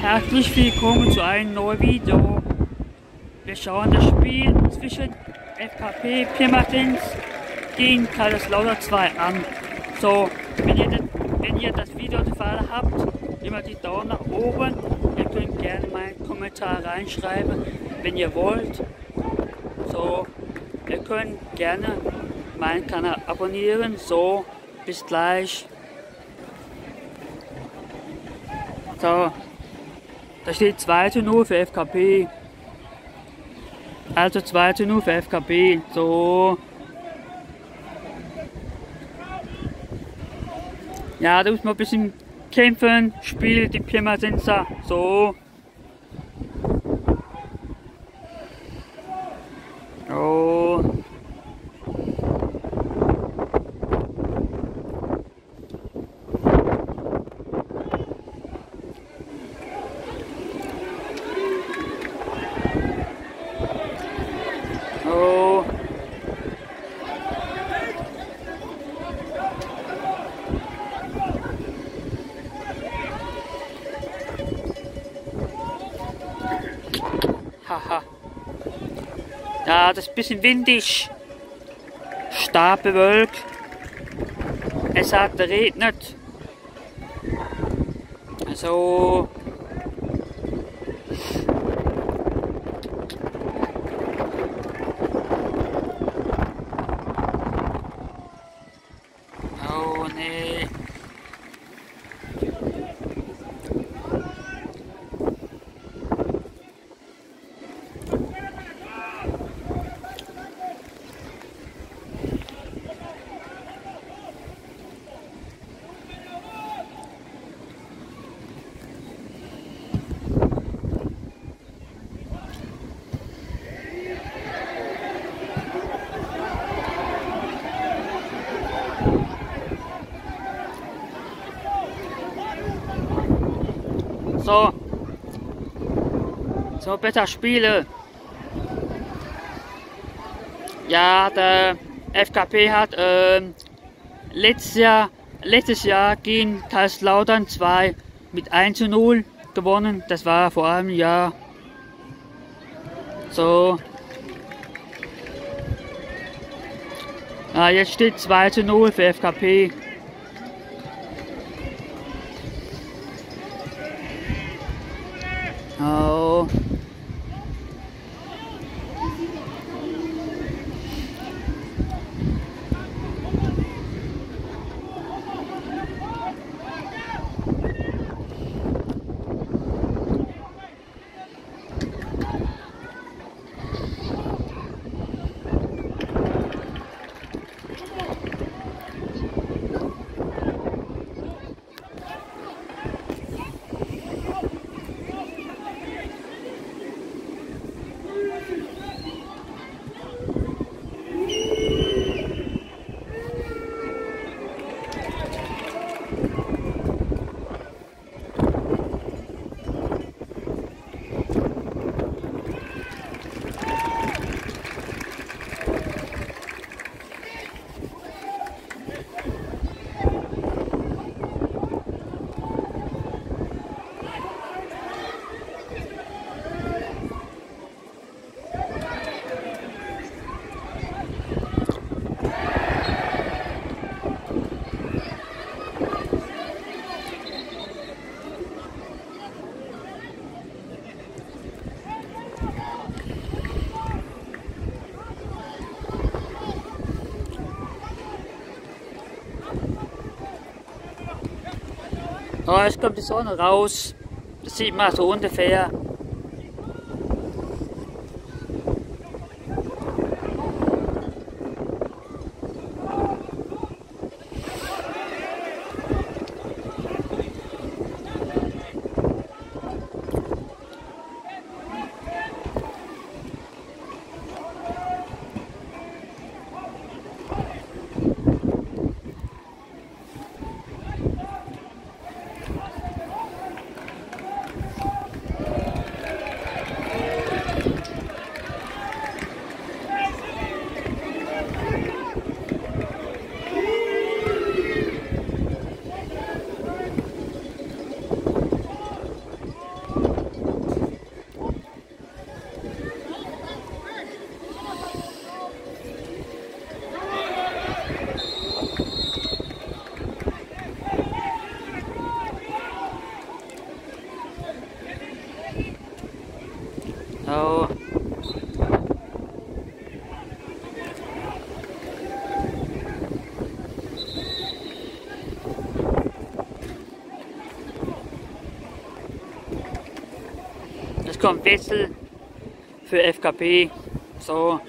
Herzlich willkommen zu einem neuen Video. Wir schauen das Spiel zwischen FKP Pirmasens gegen Kaiserslautern 2 an. So, wenn ihr, das, wenn ihr das Video gefallen habt, immer die Daumen nach oben. Ihr könnt gerne meinen Kommentar reinschreiben, wenn ihr wollt. So, ihr könnt gerne meinen Kanal abonnieren. So, bis gleich. So, da steht 2 zu 0 für FKP. Also 2 zu 0 für FKP. So. Ja, da muss man ein bisschen kämpfen. Spielt die Pirmasensor. So. Oh. Oh. Haha. Ja, das ist ein bisschen windig. Stark bewölkt. Es hat geregnet. Also. Oh nee. So. So, besser spiele. Ja, der FKP hat ähm, letztes Jahr, letztes Jahr gegen Kaiserslautern 2 mit 1 zu 0 gewonnen. Das war vor einem Jahr. So. Ah, jetzt steht 2 zu 0 für FKP. Oh. Oh, jetzt kommt die Sonne raus. Das sieht man so ungefähr. So. Es kommt Wechsel für FKP. So.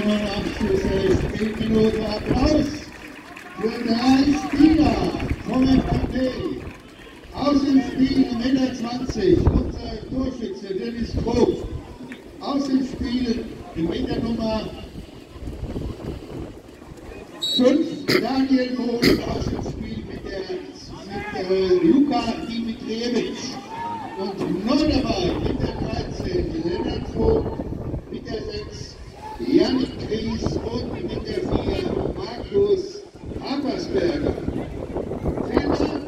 Simon Abschluss 10 Minuten Applaus für drei Spieler vom FKP. Aus dem Spiel 1,20 Meter unser Torschütze Dennis Grob. Aus dem Spiel die Meter Nummer 5 Daniel Mohn. Aus dem Spiel mit der, mit der Luka Dimitrievich. Und neu dabei mit der 13 Lennart Vogt, mit der 6 Janik Kries und mit der 4 Markus Hapersberger. Vielen Dank.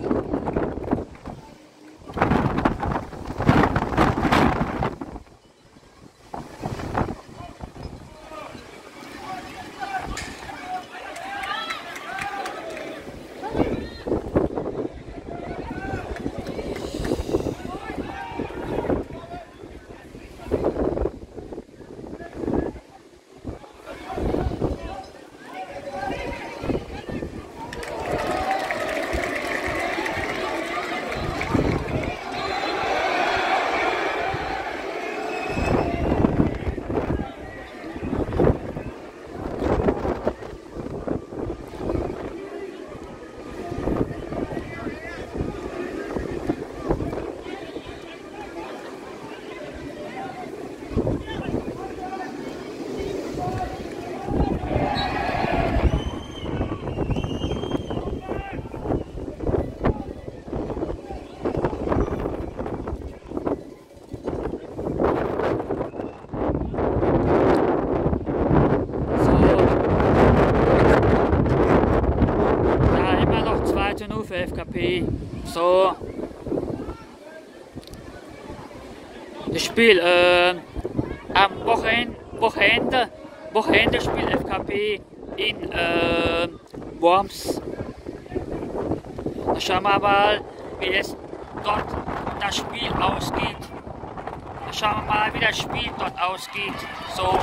So. Ja, immer noch 2 zu 0 für FKP. So. Das Spiel, äh, am Wochenende, Wochenende, Wochenende spielt FKP in äh, Worms. Schauen wir mal, wie es dort das Spiel ausgeht. Schauen wir mal, wie das Spiel dort ausgeht. So.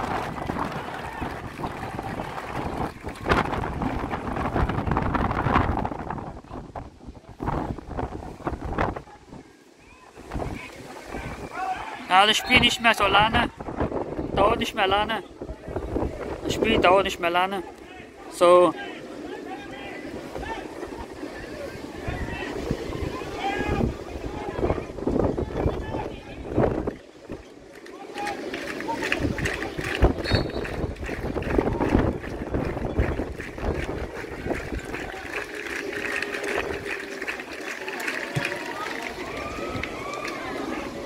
Ja, das Spiel nicht mehr so lange. Dauert nicht mehr lange. Das Spiel dauert nicht mehr lange. So.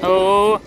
Oh.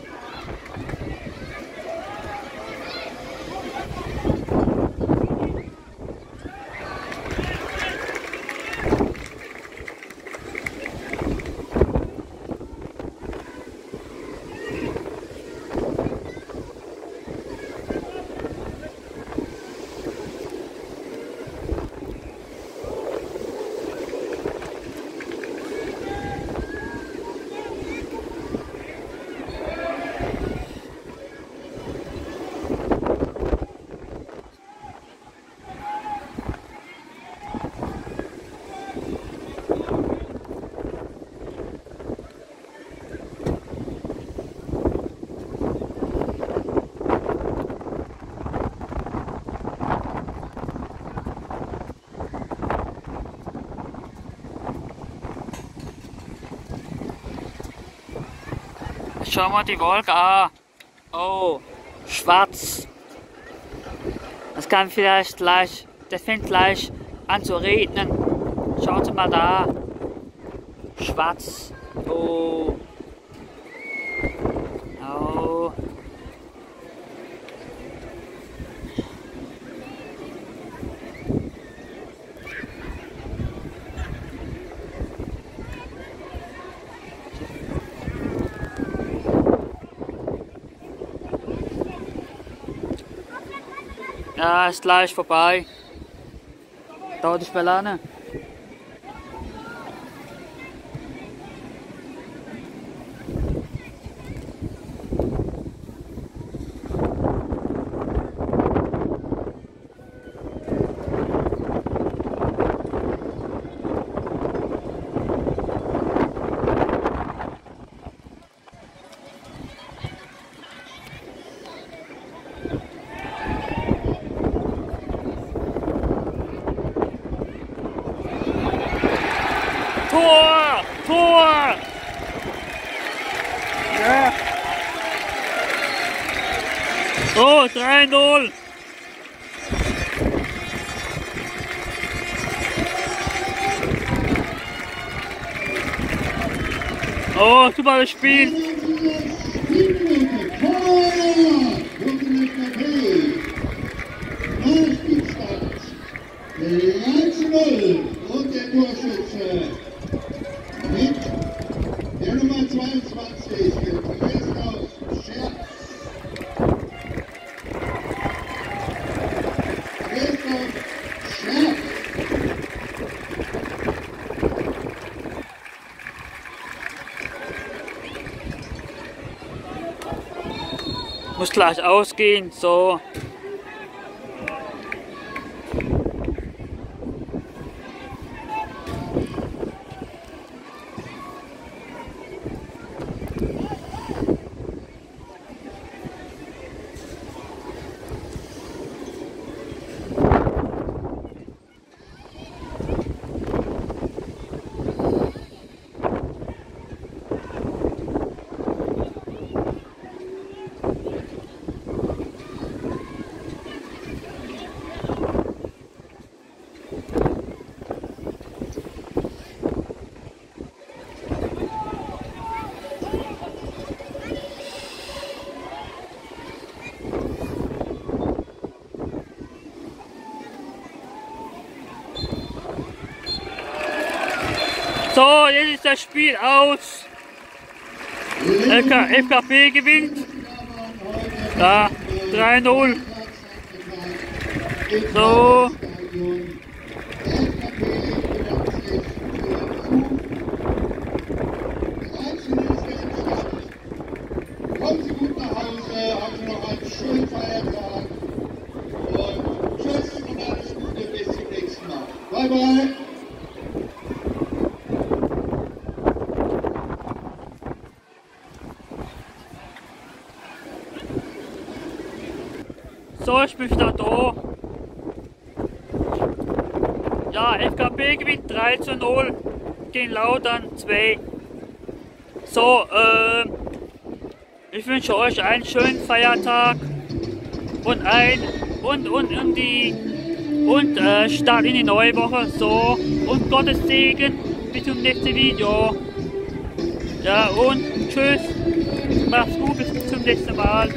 Schau mal die Wolke an. Oh, schwarz. Es kann vielleicht gleich, der fängt gleich an zu regnen. Schaut mal da. Schwarz. Oh. Ja, ist gleich vorbei. Dauert nicht mehr lange. Tor! Tor! Ja. Oh, 3-0. Oh, super gespielt. Spielminute, Tor! Jungen FKP. Nachspielstand. 3 zu 0. Und der Torschütze Muss gleich ausgehen. So. So, jetzt ist das Spiel aus. FKP gewinnt. Da, 3-0. So. Kommen Sie gut nach Hause, haben Sie noch einen schönen Feiertag und tschüss und alles Gute bis zum nächsten Mal. Bye bye. So, ich bin wieder da. Ja, FKP gewinnt 3 zu 0 gegen Lautern 2. So, äh, ich wünsche euch einen schönen Feiertag und ein und und und die und äh, Start in die neue Woche. So und Gottes Segen bis zum nächsten Video. Ja und tschüss. Macht's gut bis zum nächsten Mal.